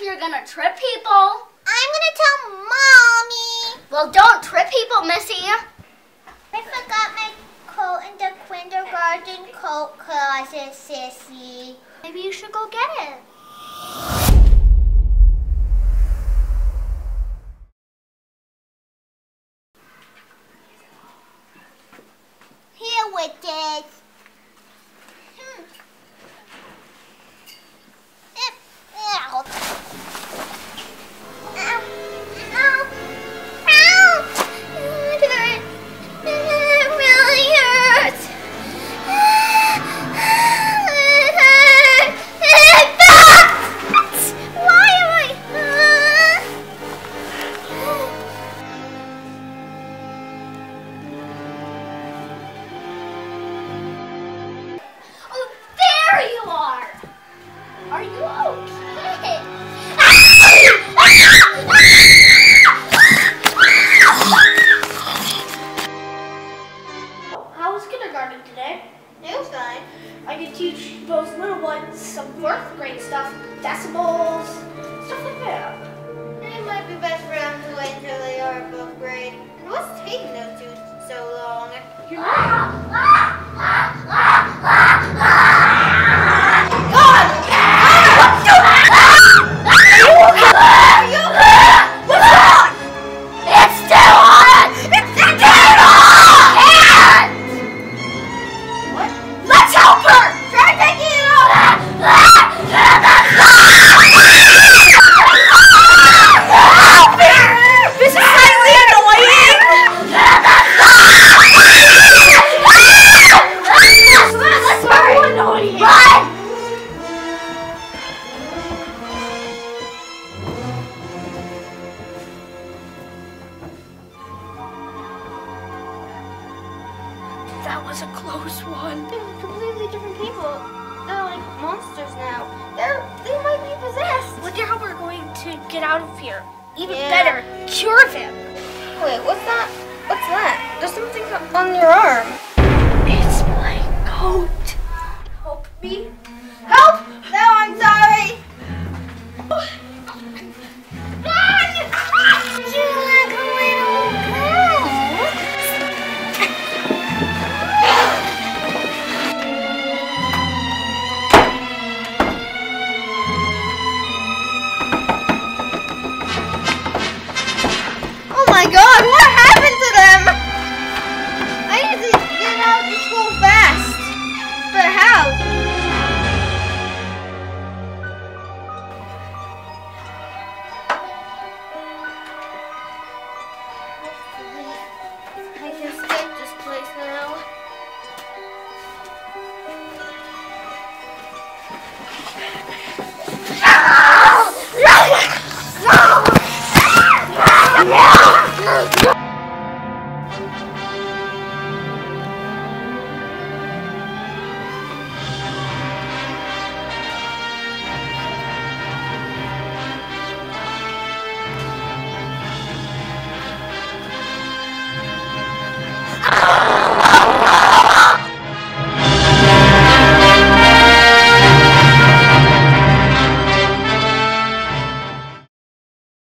if you're gonna trip people. I'm gonna tell mommy. Well, don't trip people, Missy. I forgot my coat in the kindergarten coat closet, sissy. Maybe you should go get it. Here with fourth grade stuff, decimals, stuff like that. It might be best for them to wait until they are above grade. And what's That was a close one. They're completely different people. They're like monsters now. They're they might be possessed. Wonder how we're going to get out of here. Even Yeah. better, cure them. Wait, what's that? What's that? There's something on your arm. Yeah.